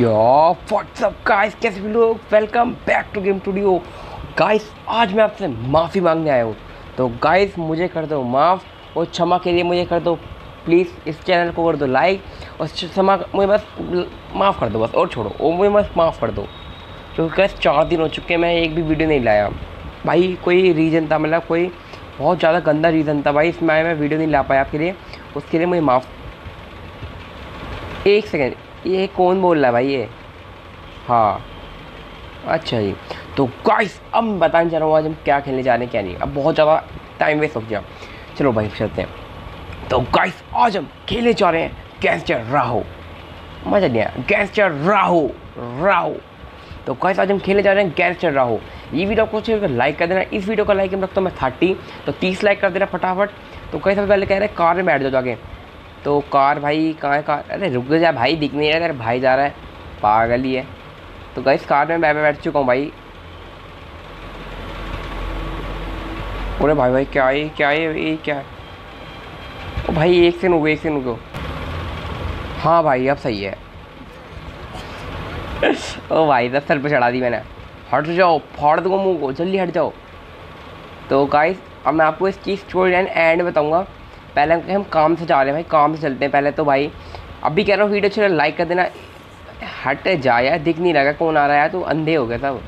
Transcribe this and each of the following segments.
यो WhatsApp guys कैसे भी लोग? Welcome back to game studio guys आज मैं आपसे माफ़ी मांगने आया हूँ। तो गाइस मुझे कर दो माफ़ और क्षमा के लिए मुझे कर दो। प्लीज़ इस चैनल को कर दो लाइक और क्षमा, मुझे बस माफ़ कर दो बस और छोड़ो। और मुझे बस माफ़ कर दो। क्योंकि गैस चार दिन हो चुके हैं, मैं एक भी वीडियो नहीं लाया। भाई, कोई रीज़न था मतलब कोई बहुत ज़्यादा गंदा रीज़न था भाई, इसमें मैं वीडियो नहीं ला पाया आपके लिए। उसके लिए मुझे माफ़। एक सेकेंड ये कौन बोल रहा है भाई ये? हाँ। अच्छा जी। तो गाइस अब बताने जा रहा हूँ आज हम क्या खेलने जा रहे हैं, क्या नहीं। अब बहुत ज़्यादा टाइम वेस्ट हो गया। चलो भाई चलते हैं। तो गाइस आज हम खेलने जा रहे हैं गैंगस्टर राहो। मज़ा नहीं आया। गैंगस्टर राहो। राहो। तो गाइस आज हम खेलने जा रहे हैं गैंगस्टर राहो। ये वीडियो आपको अच्छी लाइक कर देना। इस वीडियो का लाइक हम रखता हूँ मैं थर्टी तो तीस लाइक कर देना फटाफट। तो कई सबसे पहले कह रहे हैं, कार में बैठ जाओ जाके। तो कार भाई, कहाँ है कार? अरे रुक जा भाई, दिख नहीं रहा तेरा, भाई जा रहा है। पागल ही है। तो गई कार में मैं बैठ चुका हूँ भाई। अरे भाई भाई, क्या है क्या है ये क्या? है भाई, एक सेकंड रुको, एक सेकंड रुको। हाँ भाई, अब सही है। ओ भाई, दस सर पे चढ़ा दी मैंने। हट जाओ, फाड़ दो मुँह को, जल्दी हट जाओ। तो गाइस अब मैं आपको इस चीज़ स्टोरी एंड एंड बताऊँगा। पहले हम हम काम से जा रहे हैं भाई, काम से चलते हैं पहले तो भाई। अभी कह रहा हूँ, वीडियो चलो लाइक कर देना। हट जा यार दिख नहीं रहा, कौन आ रहा है तो अंधे हो गए सब।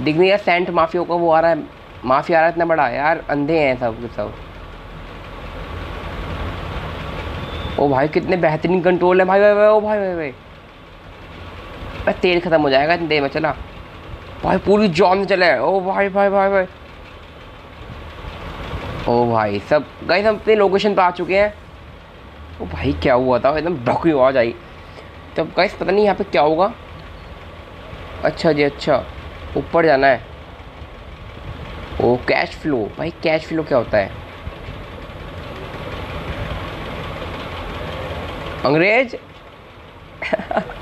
दिख नहीं रहा सेंट माफिया का वो आ रहा है। माफिया आ रहा है इतना बड़ा, यार, अंधे हैं सब सब। ओ भाई, कितने बेहतरीन कंट्रोल है भाई भाई भाई, ओ भाई भाई भाई। तेल खत्म हो जाएगा इतनी देर में, चला। भाई, पूरी जॉन चले। ओ भाई भाई भाई भाई। ओ भाई, सब गाइस हम अपने लोकेशन पर आ चुके हैं। ओ भाई, क्या हुआ था? एकदम ढकी आवाज़ आई। तब गाइस पता नहीं यहाँ पे क्या होगा। अच्छा जी अच्छा। ऊपर जाना है। ओ कैश फ्लो भाई कैश फ्लो क्या होता है? अंग्रेज़?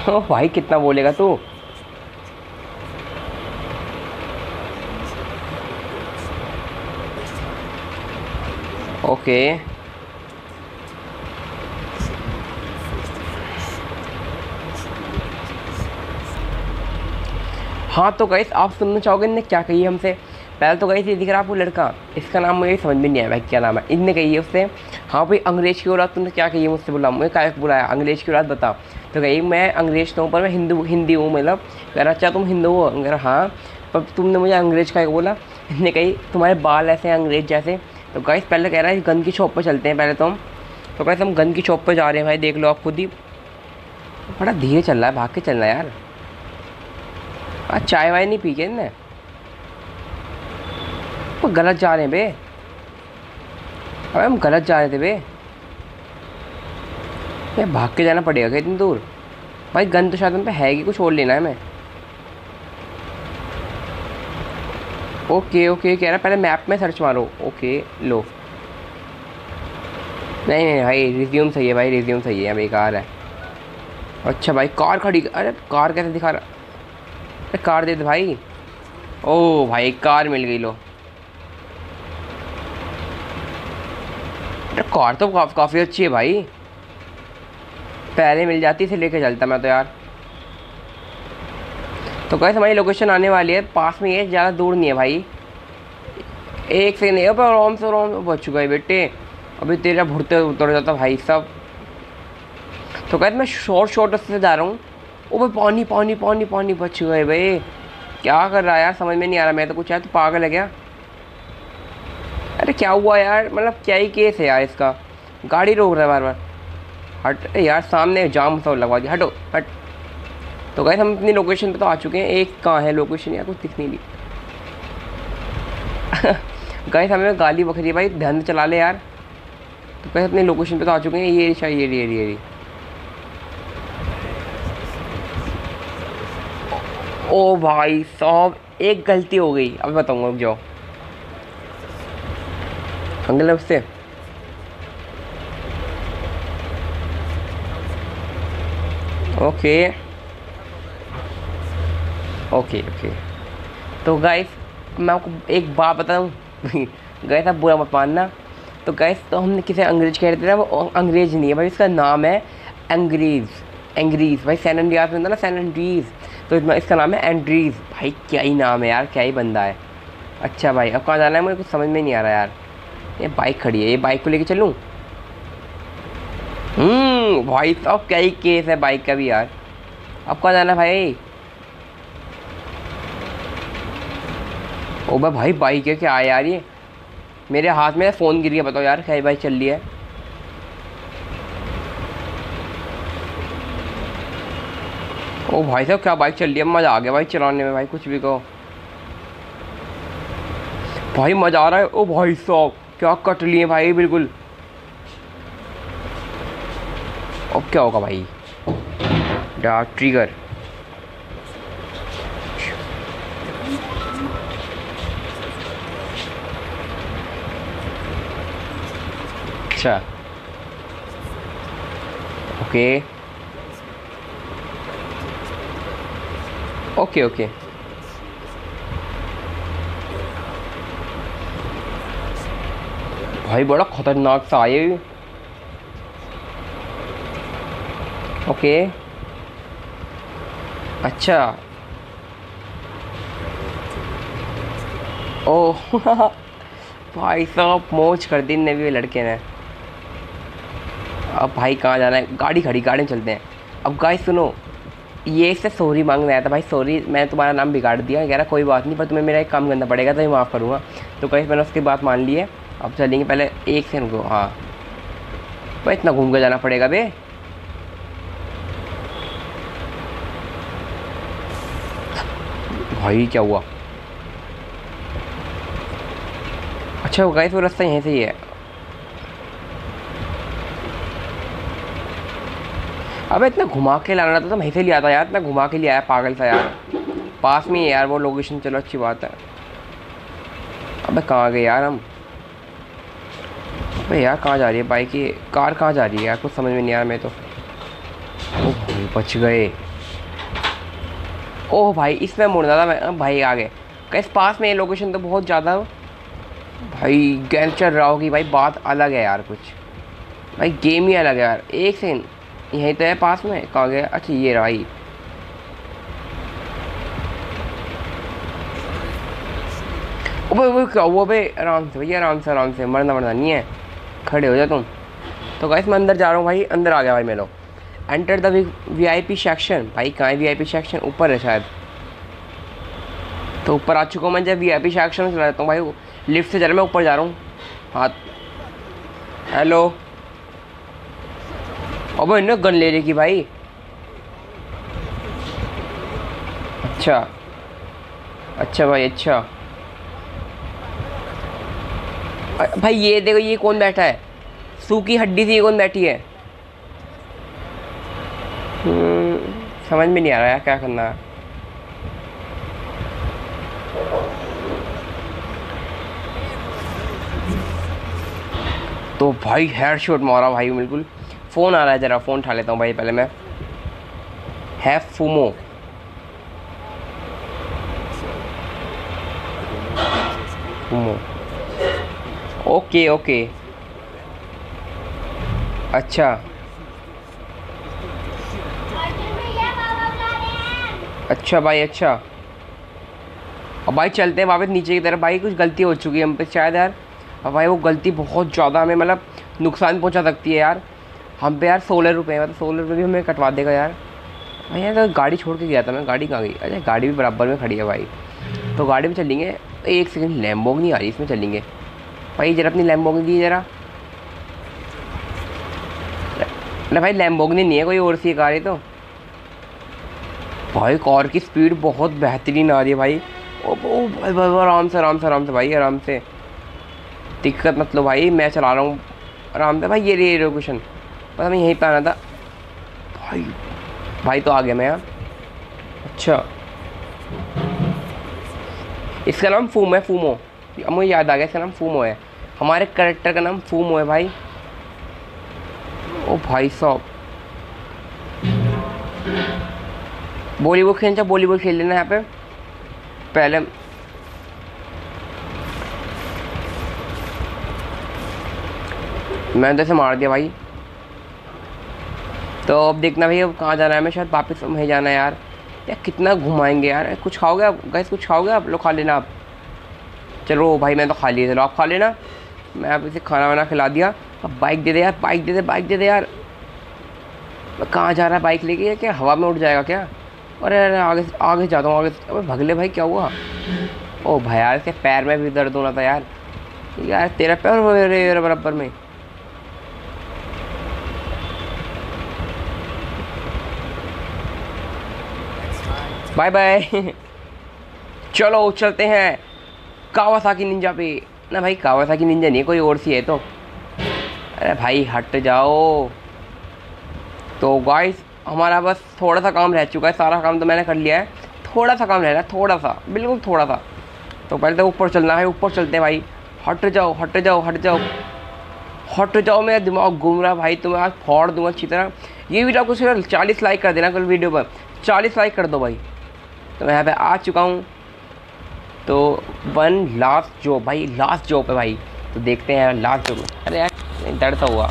ओ भाई, कितना बोलेगा तू? ओके हाँ तो गई आप सुनना चाहोगे इनने क्या कही हमसे? पहले तो गई थी दिख रहा आपको लड़का। इसका नाम मुझे समझ में नहीं आया भाई, क्या नाम है? इनने कही है उससे। हाँ भाई, अंग्रेज़ की औलाद, तुमने क्या कही है मुझसे बोला? मुझे क्या बुलाया? अंग्रेज़ की औलाद, बता। तो कही, मैं अंग्रेज़ तो हूँ, पर मैं हिंदू, हिंदी हूँ मतलब। कह रहा अच्छा तुम हिंदू हो? कह रहा हाँ। पर तुमने मुझे अंग्रेज़ का बोला। इनने कही, तुम्हारे बाल ऐसे हैं अंग्रेज़ जैसे? तो गाइस पहले कह रहा है, गन की शॉप पर चलते हैं पहले तो हम। तो गाइस हम गन की शॉप पर जा रहे हैं भाई, देख लो आप खुद ही। बड़ा धीरे चल रहा है, भाग के चल चलना यार। आज चाय वाय नहीं पी के इनने? गलत जा रहे हैं बे। अरे हम गलत जा रहे थे बे। ये भाग के जाना पड़ेगा इतनी दूर? भाई गन तो शायद हम पे है कि कुछ और लेना है मैं ओके ओके कह रहा पहले मैप में सर्च मारो। ओके लो। नहीं नहीं, भाई रिज्यूम सही है, भाई रिज्यूम सही है बेकार है। अच्छा भाई, कार खड़ी अरे, कार कैसे दिखा रहा? अरे, कार दे दे भाई। ओ भाई कार मिल गई, लो। अरे, कार तो काफ़ी अच्छी है भाई। पहले मिल जाती इसे लेके चलता मैं तो यार। तो कैसे हमारी लोकेशन आने वाली है, पास में ये ज़्यादा दूर नहीं है भाई। एक से नहीं अब आराम से आराम से बच चुका है बेटे। अभी तेरा भुरते उतर जाता भाई सब। तो कहते मैं शॉर्ट शॉर्ट रस्ते से जा रहा हूँ। ओ भाई, पानी पानी पानी पानी बच गए भाई। क्या कर रहा है यार, समझ में नहीं आ रहा, मैं तो कुछ है तो पागल है क्या? अरे क्या हुआ यार मतलब क्या ही केस है यार इसका। गाड़ी रोक रहा है बार बार हट यार, सामने जाम सा लगवा दिया, हटो, हट। तो गए हम अपनी लोकेशन पे तो आ चुके हैं, एक कहाँ है लोकेशन यार, कुछ दिख नहीं दी गए हमें गाली बकरी भाई, ध्यान चला ले यार। तो गए अपनी लोकेशन पे तो आ चुके हैं, ये रिक्शा ये ये ये ओ भाई साहब, एक गलती हो गई। अब बताऊँगा जाओ। अंकल नमस्ते ओके ओके ओके तो गाइस मैं आपको एक बात बताऊँ। गए था बुरा मत मानना। तो गैस तो हमने किसे अंग्रेज़ कह रहे थे ना, वो अंग्रेज़ नहीं है भाई, इसका नाम है अंग्रेज़ एंग्रीज भाई सैन एंड्रियाज में ना सैन एंड्रीज तो इसका नाम है एंड्रीज भाई, क्या ही नाम है यार, क्या ही बंदा है। अच्छा भाई, अब कहाँ जाना है, मुझे कुछ समझ में नहीं आ रहा यार। ये बाइक खड़ी है, ये बाइक को लेके चलूँ? भाई साहब क्या ही केस है बाइक का भी यार। अब कहाँ जाना भाई? ओ भाई भाई बाइक है क्या यार ये? मेरे हाथ में फ़ोन गिर गया, बताओ यार, क्या बाइक चल रही है? ओ भाई साहब, क्या बाइक चल रही है? मज़ा आ गया भाई चलाने में भाई, कुछ भी कहो। भाई मज़ा आ रहा है? ओ भाई साहब, क्या कट लिए भाई, बिल्कुल। अब क्या होगा भाई? डार्क ट्रिगर अच्छा। ओके। Okay okay. भाई, बड़ा खतरनाक सा आए ओके अच्छा. ओ भाई साहब, मौज कर दी ने भी लड़के ने. अब भाई कहाँ जाना है? गाड़ी खड़ी, गाड़ी में चलते हैं. अब गाय सुनो. ये से सॉरी मांगने आया था भाई सॉरी मैंने तुम्हारा नाम बिगाड़ दिया. कह रहा, कोई बात नहीं, पर तुम्हें मेरा एक काम करना पड़ेगा तो मैं माफ़ करूँगा. तो कहीं मैंने उसकी बात मान ली है. अब चलेंगे पहले एक से रुको हाँ. भाई, इतना घूम कर जाना पड़ेगा बे. भाई, क्या हुआ? अच्छा वो गाइस वो रास्ता यहीं से ही है। अबे, इतना घुमा के लाना था तो वहीं से लिया था यार, इतना घुमा के लिया है पागल सा यार। पास में यार वो लोकेशन चलो अच्छी बात है। अबे, कहाँ गए यार हम? अबे यार, कहाँ जा रही है बाइक की कार कहाँ जा रही है यार? कुछ समझ में नहीं आया मैं तो बच गए। ओह भाई, इसमें मुड़ना था मैं भाई आ गए कैसे पास में ये लोकेशन तो बहुत ज़्यादा भाई, गैंग चल रहा होगी भाई, बात अलग है यार कुछ। भाई गेम ही अलग है यार। एक सेकेंड यहीं तो है पास में कहाँ गया अच्छा ये रहा ही वो क्या हुआ भाई आराम से, भैया, आराम से आराम से। मरना मरना नहीं है। खड़े हो जाए तुम। तो गैस मैं अंदर जा रहा हूँ भाई, अंदर आ गया भाई मेरे enter the V I P section भाई, कहाँ वी आई पी सेक्शन ऊपर है शायद। तो ऊपर आ चुका हूँ मैं जब वी आई पी सेक्शन में चला जाता हूँ। भाई लिफ्ट से जा रहा मैं ऊपर जा रहा हूँ। हाथ। हेलो अब इन्हें गन ले लेगी भाई। अच्छा। अच्छा भाई अच्छा। भाई, ये देखो, ये कौन बैठा है? सूखी हड्डी थी ये कौन बैठी है? समझ में नहीं आ रहा है क्या करना है। तो भाई हेड शॉट मारा भाई बिल्कुल। फ़ोन आ रहा है ज़रा, फ़ोन उठा लेता हूँ भाई पहले मैं। है फूमो फूमो ओके ओके अच्छा। अच्छा भाई अच्छा। अब भाई चलते हैं वापस नीचे की तरफ़। भाई, कुछ गलती हो चुकी है हम पे शायद यार। अब भाई, वो गलती बहुत ज़्यादा हमें मतलब नुकसान पहुँचा सकती है यार। हम पे यार सोलह रुपये मतलब सोलह रुपये भी हमें कटवा देगा यार। भाई, यार तो गाड़ी छोड़ के गया था मैं, गाड़ी कहाँ गई? अच्छा गाड़ी भी बराबर में खड़ी है भाई। तो गाड़ी में चलेंगे। एक सेकंड लैम्बोग नहीं आ रही इसमें चलेंगे। भाई, ज़रा अपनी लैम्बोग दी ज़रा। ना भाई लैम्बोगनी नहीं है कोई और सी कार तो। भाई कार की स्पीड बहुत बेहतरीन आ रही है भाई। ओ, भाई भाई आराम से आराम से आराम से भाई आराम से। दिक्कत मतलब भाई मैं चला रहा हूँ। आराम से भाई ये रे लोकेशन पता मैं यहीं पर आना था। भाई भाई तो आ गया मैं यहाँ। अच्छा। इसका नाम फूम है फूमो अब मुझे याद आ गया इसका नाम फूमो है। हमारे करेक्टर का नाम फूमो है भाई। ओ भाई साहब। बॉलीवुड खेलना बॉलीवुड खेल लेना यहाँ पे। पहले मैंने तो ऐसे मार दिया भाई। तो अब देखना भाई अब कहाँ जाना है हमें? शायद वापस वहीं जाना है यार। यार, कितना घुमाएँगे यार। कुछ खाओगे आप? गैस कुछ खाओगे आप? लोग खा लेना आप। चलो भाई, मैं तो खा लिया। चलो, आप खा लेना। मैं आप इसे खाना वाना खिला दिया। अब बाइक दे दे यार बाइक दे दे बाइक दे दे यार। कहाँ जा रहा है बाइक लेके? क्या, हवा में उठ जाएगा क्या? अरे अरे, आगे आगे जाता हूँ, आगे अबे भगले भाई, क्या हुआ? ओ भाई, यार, इसके पैर में भी दर्द होना था यार। यार, तेरा पैर मेरे बराबर में। बाय बाय चलो, चलते हैं। कावासाकी निंजा पे। ना भाई, कावासाकी निंजा नहीं, कोई और सी है तो। अरे भाई, हट जाओ। तो गाइस हमारा बस थोड़ा सा काम रह चुका है, सारा काम तो मैंने कर लिया है। थोड़ा सा काम रह रहा है, थोड़ा सा, बिल्कुल थोड़ा सा। तो पहले तो ऊपर चलना है, ऊपर चलते हैं भाई। हट जाओ हट जाओ हट जाओ। हट जाओ, मेरा दिमाग घूम रहा भाई तो मैं आज फोड़ दूँगा अच्छी तरह। ये वीडियो आपको सिर्फ़ चालीस लाइक कर देना कल वीडियो पर। चालीस लाइक कर दो भाई। तो मैं यहाँ पे आ चुका हूँ। तो वन लास्ट जॉब भाई लास्ट जॉब है भाई। तो देखते हैं लास्ट जॉब अरे यार दर्द हुआ।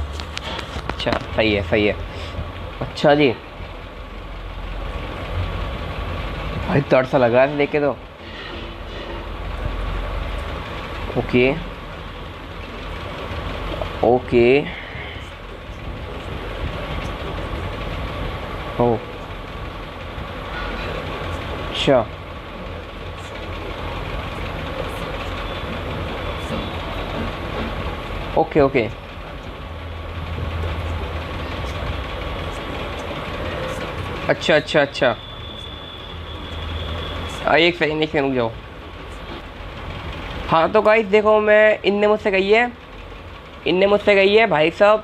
अच्छा सही है सही है। अच्छा जी। भाई दर्द सा लग रहा है देख तो ओके। ओके। ओ। अच्छा। Okay okay. अच्छा अच्छा अच्छा। एक सेकंड एक सेकंड, रुक जाओ। हाँ तो गाइस देखो मैं, इनने मुझसे कही है। इनने मुझसे कही है, भाई साहब,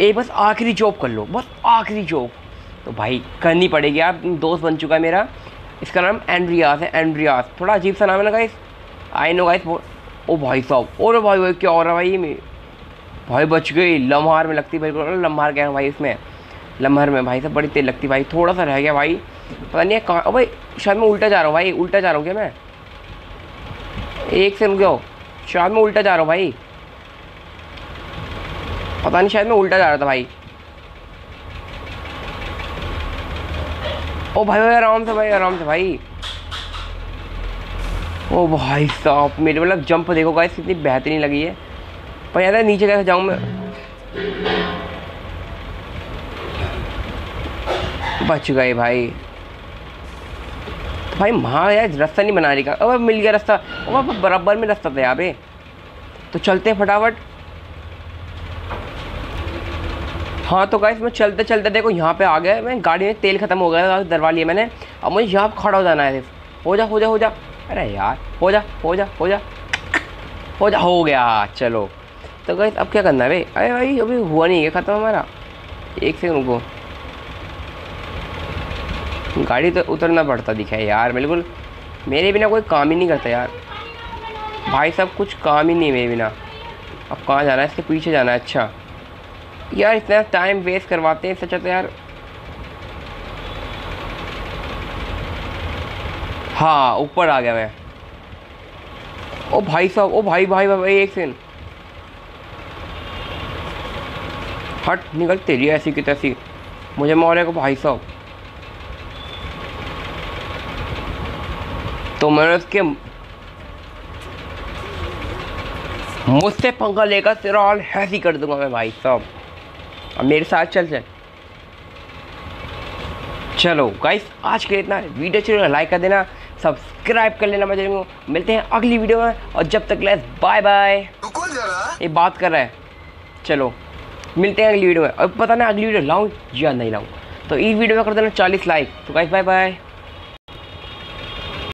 एक बस आखिरी जॉब कर लो, बस आखिरी जॉब तो भाई, करनी पड़ेगी आप दोस्त बन चुका है मेरा। इसका नाम एंड्रियास है, एंड्रियास। थोड़ा अजीब सा नाम है ना गाइस आई नो गाइस ओ भाई साहब, और भाई भाई, क्या हो रहा है भाई? ये भाई, बच गई। लम्हार में लगती भाई लम्हार क्या है भाई इसमें। लम्हर में, भाई साहब, बड़ी तेज लगती भाई। थोड़ा सा रह गया भाई। पता नहीं कहाँ ओ भाई शायद मैं उल्टा जा रहा हूँ भाई, उल्टा जा रहा हूँ क्या मैं? एक से रुक जाओ। शायद मैं उल्टा जा रहा हूँ भाई। पता नहीं, शायद मैं उल्टा जा रहा था भाई। ओ भाई भाई आराम से भाई, आराम से भाई। ओ भाई साहब, मेरे मतलब जंप देखो गाइस कितनी बेहतरीन लगी है। पर यार नीचे कैसे जाऊँ मैं? बच गए भाई। भाई वहाँ यार, रास्ता नहीं बना रही अब मिल गया रास्ता। अब बराबर में रास्ता था यहाँ पे तो चलते हैं फटाफट। हाँ तो गाइस मैं चलते चलते देखो, यहाँ पे आ गया। मैं गाड़ी में तेल ख़त्म हो गया था दरवा लिया मैंने। अब मुझे यहाँ खड़ा हो जाना है सिर्फ़। हो जा हो जा हो जा। अरे यार, हो जा हो जा हो जा। हो जा, हो गया। चलो। तो गाइस अब क्या करना है भाई अरे भाई, अभी हुआ नहीं है, ख़त्म हमारा। एक सेकंड रुको। गाड़ी तो उतरना पड़ता दिखा यार बिल्कुल। मेरे बिना कोई काम ही नहीं करता यार। भाई साहब कुछ काम ही नहीं मेरे बिना। अब कहाँ जाना है? इसके पीछे जाना है अच्छा। यार इतना टाइम वेस्ट करवाते हैं सच तो यार। हाँ ऊपर आ गया मैं। ओ भाई साहब ओ भाई भाई भाई, भाई एक सेकंड। हट निकल तेरी ऐसी की तैसी। मुझे मारेगा भाई साहब। तो मैंने उसके मुझसे पंखा लेकर तेरा हाल ऐसी कर दूँगा मैं भाई साहब। अब मेरे साथ चल चल। चलो गाइस आज के इतना। वीडियो चलो लाइक कर देना सब्सक्राइब कर लेना मेरे मिलते हैं अगली वीडियो में, और जब तक लेस बाय बाय ये बात कर रहा है। चलो, मिलते हैं अगली वीडियो में। अब पता ना अगली वीडियो लाऊं या नहीं लाऊं। तो इस वीडियो में कर देना चालीस लाइक तो गाइस बाय बाय